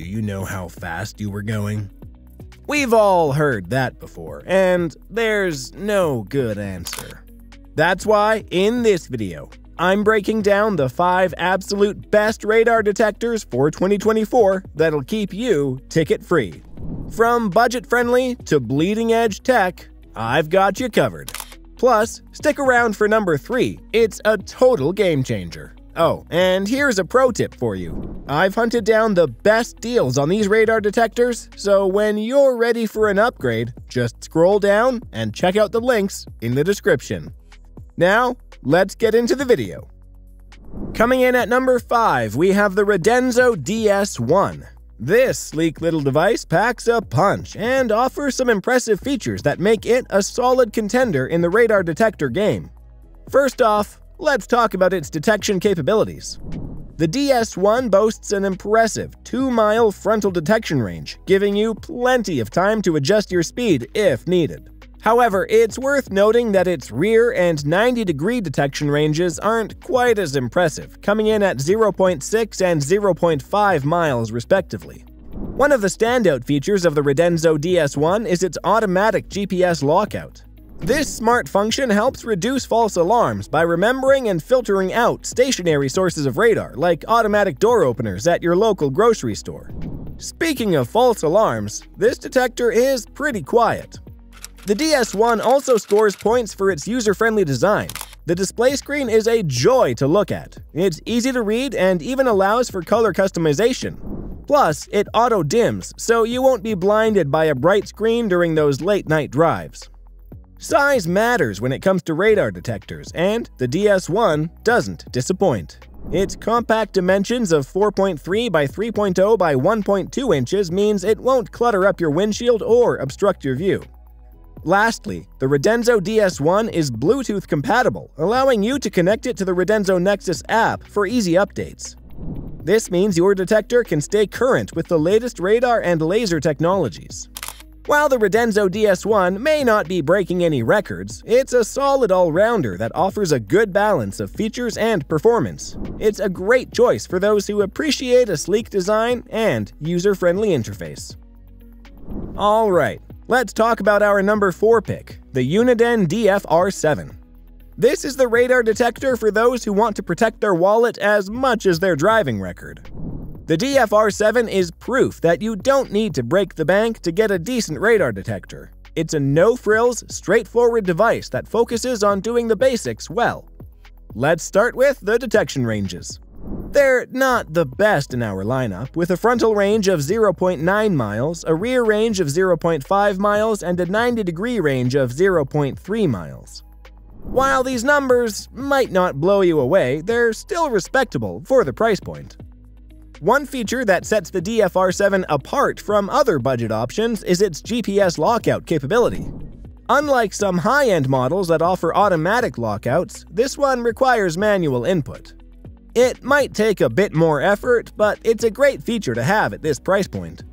Do you know how fast you were going? We've all heard that before, and there's no good answer. That's why, in this video, I'm breaking down the 5 absolute best radar detectors for 2024 that'll keep you ticket free. From budget friendly to bleeding edge tech, I've got you covered. Plus, stick around for number 3, it's a total game changer. Oh, and here's a pro tip for you. I've hunted down the best deals on these radar detectors, so when you're ready for an upgrade, just scroll down and check out the links in the description. Now, let's get into the video. Coming in at number 5, we have the Radenso DS1. This sleek little device packs a punch and offers some impressive features that make it a solid contender in the radar detector game. First off, Let's talk about its detection capabilities. The DS1 boasts an impressive 2-mile frontal detection range, giving you plenty of time to adjust your speed if needed. However, it's worth noting that its rear and 90 degree detection ranges aren't quite as impressive, coming in at 0.6 and 0.5 miles respectively. One of the standout features of the Radenso DS1 is its automatic GPS lockout. This smart function helps reduce false alarms by remembering and filtering out stationary sources of radar, like automatic door openers at your local grocery store. Speaking of false alarms, this detector is pretty quiet. The DS1 also scores points for its user-friendly design. The display screen is a joy to look at. It's easy to read and even allows for color customization. Plus, it auto-dims, so you won't be blinded by a bright screen during those late-night drives. Size matters when it comes to radar detectors, and the DS1 doesn't disappoint. Its compact dimensions of 4.3 by 3.0 by 1.2 inches means it won't clutter up your windshield or obstruct your view. Lastly, the Radenso DS1 is Bluetooth compatible, allowing you to connect it to the Radenso Nexus app for easy updates. This means your detector can stay current with the latest radar and laser technologies. While the Radenso DS1 may not be breaking any records, it's a solid all-rounder that offers a good balance of features and performance. It's a great choice for those who appreciate a sleek design and user-friendly interface. Alright, let's talk about our number 4 pick, the Uniden DFR7. This is the radar detector for those who want to protect their wallet as much as their driving record. The DFR7 is proof that you don't need to break the bank to get a decent radar detector. It's a no-frills, straightforward device that focuses on doing the basics well. Let's start with the detection ranges. They're not the best in our lineup, with a frontal range of 0.9 miles, a rear range of 0.5 miles, and a 90 degree range of 0.3 miles. While these numbers might not blow you away, they're still respectable for the price point. One feature that sets the DFR7 apart from other budget options is its GPS lockout capability. Unlike some high-end models that offer automatic lockouts, this one requires manual input. It might take a bit more effort, but it's a great feature to have at this price point.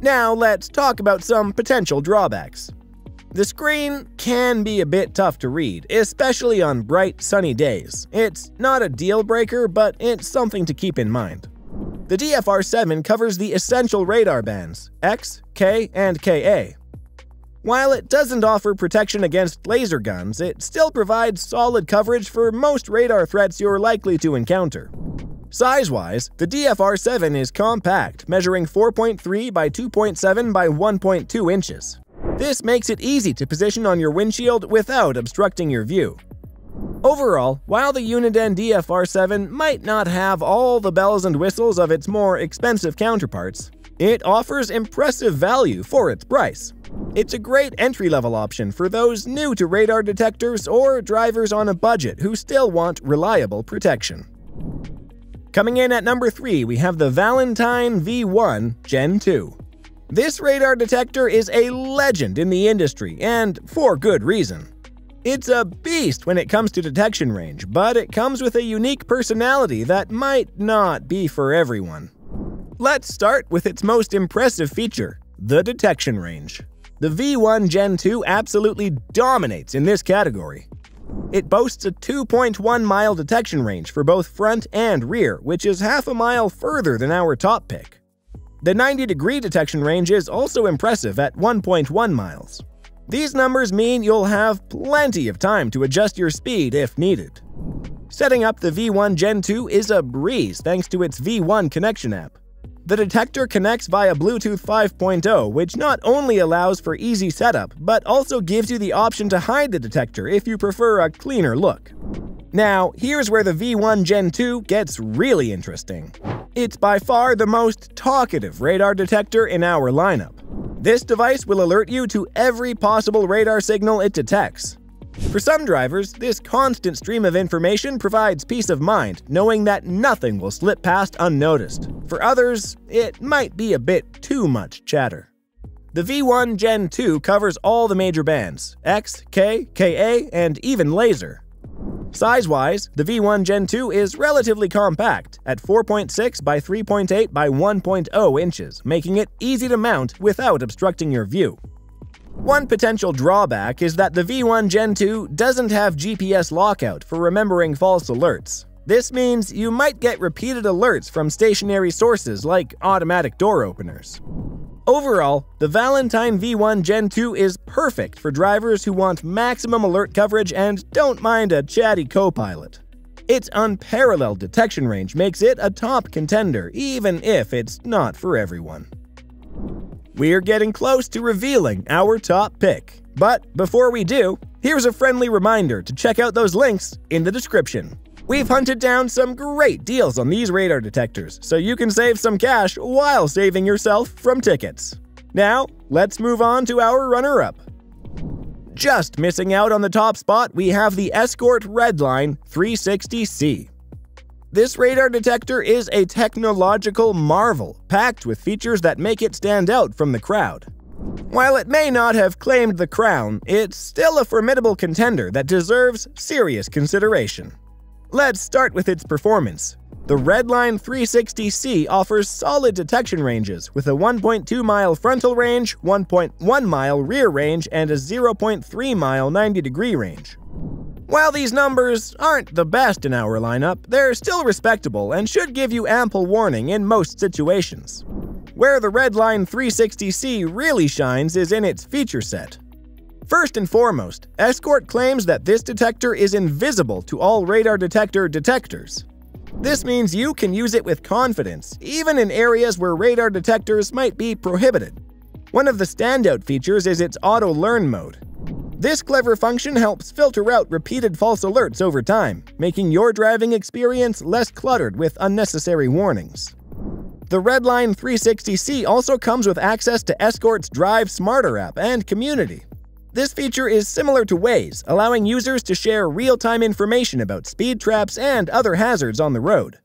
Now let's talk about some potential drawbacks. The screen can be a bit tough to read, especially on bright, sunny days. It's not a deal breaker, but it's something to keep in mind. The DFR7 covers the essential radar bands X, K, and KA. While it doesn't offer protection against laser guns, it still provides solid coverage for most radar threats you're likely to encounter. Size-wise, the DFR7 is compact, measuring 4.3 by 2.7 by 1.2 inches. This makes it easy to position on your windshield without obstructing your view. Overall, while the Uniden DFR7 might not have all the bells and whistles of its more expensive counterparts, it offers impressive value for its price. It's a great entry-level option for those new to radar detectors or drivers on a budget who still want reliable protection. Coming in at number 3, we have the Valentine V1 Gen 2. This radar detector is a legend in the industry, and for good reason. It's a beast when it comes to detection range, but it comes with a unique personality that might not be for everyone. Let's start with its most impressive feature, the detection range. The V1 Gen 2 absolutely dominates in this category. It boasts a 2.1 mile detection range for both front and rear, which is half a mile further than our top pick. The 90 degree detection range is also impressive at 1.1 miles. These numbers mean you'll have plenty of time to adjust your speed if needed. Setting up the V1 Gen 2 is a breeze thanks to its V1 connection app. The detector connects via Bluetooth 5.0, which not only allows for easy setup, but also gives you the option to hide the detector if you prefer a cleaner look. Now, here's where the V1 Gen 2 gets really interesting. It's by far the most talkative radar detector in our lineup. This device will alert you to every possible radar signal it detects. For some drivers, this constant stream of information provides peace of mind, knowing that nothing will slip past unnoticed. For others, it might be a bit too much chatter. The V1 Gen 2 covers all the major bands X, K, KA, and even laser. Size wise, the V1 Gen 2 is relatively compact at 4.6 by 3.8 by 1.0 inches, making it easy to mount without obstructing your view. One potential drawback is that the V1 Gen 2 doesn't have GPS lockout for remembering false alerts. This means you might get repeated alerts from stationary sources like automatic door openers. Overall, the Valentine V1 Gen 2 is perfect for drivers who want maximum alert coverage and don't mind a chatty co-pilot. Its unparalleled detection range makes it a top contender, even if it's not for everyone. We're getting close to revealing our top pick. But before we do, here's a friendly reminder to check out those links in the description. We've hunted down some great deals on these radar detectors, so you can save some cash while saving yourself from tickets. Now, let's move on to our runner up. Just missing out on the top spot, we have the Escort Redline 360C. This radar detector is a technological marvel, packed with features that make it stand out from the crowd. While it may not have claimed the crown, it's still a formidable contender that deserves serious consideration. Let's start with its performance. The Redline 360C offers solid detection ranges with a 1.2 mile frontal range, 1.1 mile rear range, and a 0.3 mile 90 degree range. While these numbers aren't the best in our lineup, they're still respectable and should give you ample warning in most situations. Where the Redline 360C really shines is in its feature set. First and foremost, Escort claims that this detector is invisible to all radar detector detectors. This means you can use it with confidence, even in areas where radar detectors might be prohibited. One of the standout features is its auto learn mode. This clever function helps filter out repeated false alerts over time, making your driving experience less cluttered with unnecessary warnings. The Redline 360C also comes with access to Escort's Drive Smarter app and community, this feature is similar to Waze, allowing users to share real-time information about speed traps and other hazards on the road.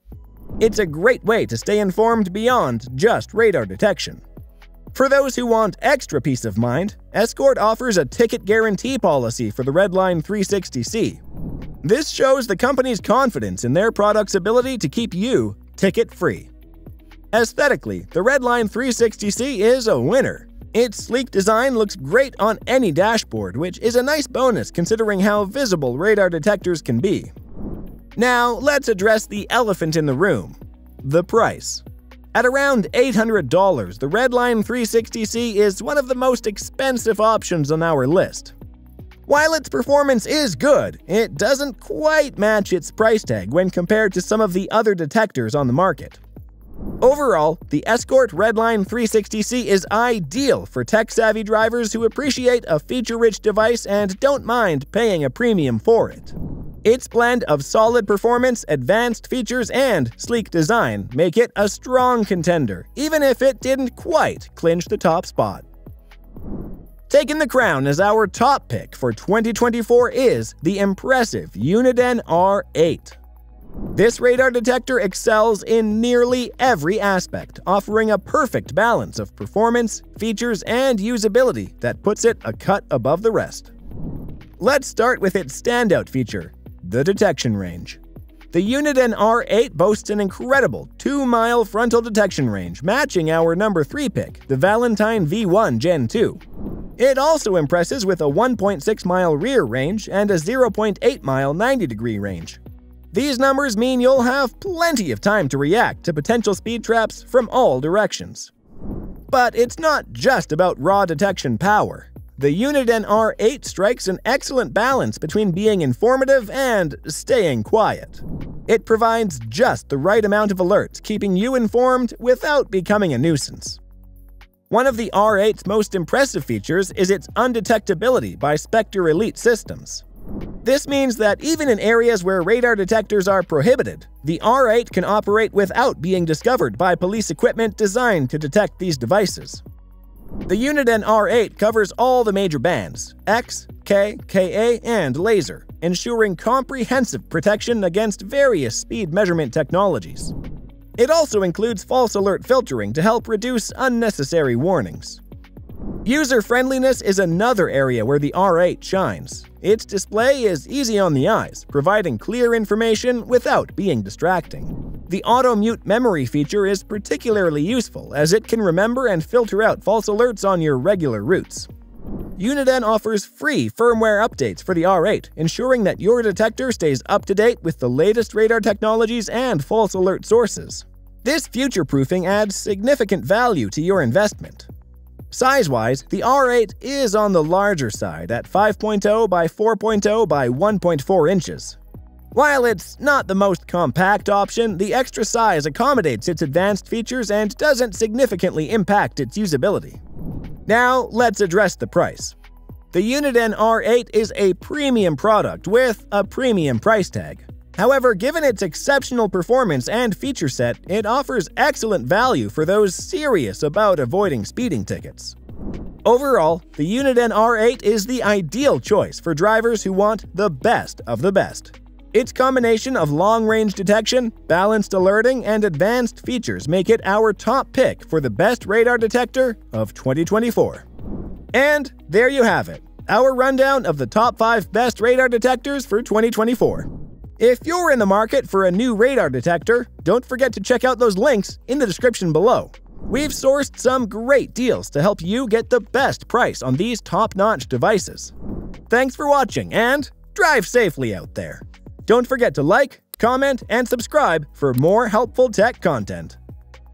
It's a great way to stay informed beyond just radar detection. For those who want extra peace of mind, Escort offers a ticket guarantee policy for the Redline 360C. This shows the company's confidence in their product's ability to keep you ticket-free. Aesthetically, the Redline 360C is a winner. Its sleek design looks great on any dashboard, which is a nice bonus considering how visible radar detectors can be. Now, let's address the elephant in the room the price. At around $800, the Redline 360C is one of the most expensive options on our list. While its performance is good, it doesn't quite match its price tag when compared to some of the other detectors on the market. Overall, the Escort Redline 360C is ideal for tech-savvy drivers who appreciate a feature-rich device and don't mind paying a premium for it. Its blend of solid performance, advanced features, and sleek design make it a strong contender, even if it didn't quite clinch the top spot. Taking the crown as our top pick for 2024 is the impressive Uniden R8. This radar detector excels in nearly every aspect, offering a perfect balance of performance, features, and usability that puts it a cut above the rest. Let's start with its standout feature, the detection range. The Uniden R8 boasts an incredible 2-mile frontal detection range, matching our number 3 pick, the Valentine V1 Gen 2. It also impresses with a 1.6 mile rear range and a 0.8 mile 90 degree range. These numbers mean you'll have plenty of time to react to potential speed traps from all directions. But it's not just about raw detection power. The Uniden R8 strikes an excellent balance between being informative and staying quiet. It provides just the right amount of alerts, keeping you informed without becoming a nuisance. One of the R8's most impressive features is its undetectability by Spectre Elite systems. This means that even in areas where radar detectors are prohibited, the R8 can operate without being discovered by police equipment designed to detect these devices. The Uniden R8 covers all the major bands X, K, KA, and laser, ensuring comprehensive protection against various speed measurement technologies. It also includes false alert filtering to help reduce unnecessary warnings. User friendliness is another area where the R8 shines. Its display is easy on the eyes, providing clear information without being distracting. The auto mute memory feature is particularly useful as it can remember and filter out false alerts on your regular routes. Uniden offers free firmware updates for the R8, ensuring that your detector stays up to date with the latest radar technologies and false alert sources. This future proofing adds significant value to your investment. Size wise, the R8 is on the larger side at 5.0 by 4.0 by 1.4 inches. While it's not the most compact option, the extra size accommodates its advanced features and doesn't significantly impact its usability. Now, let's address the price. The Uniden R8 is a premium product with a premium price tag. However, given its exceptional performance and feature set, it offers excellent value for those serious about avoiding speeding tickets. Overall, the Uniden R8 is the ideal choice for drivers who want the best of the best. Its combination of long-range detection, balanced alerting, and advanced features make it our top pick for the best radar detector of 2024. And there you have it, our rundown of the top 5 best radar detectors for 2024. If you're in the market for a new radar detector, don't forget to check out those links in the description below. We've sourced some great deals to help you get the best price on these top-notch devices. Thanks for watching and drive safely out there. Don't forget to like, comment, and subscribe for more helpful tech content.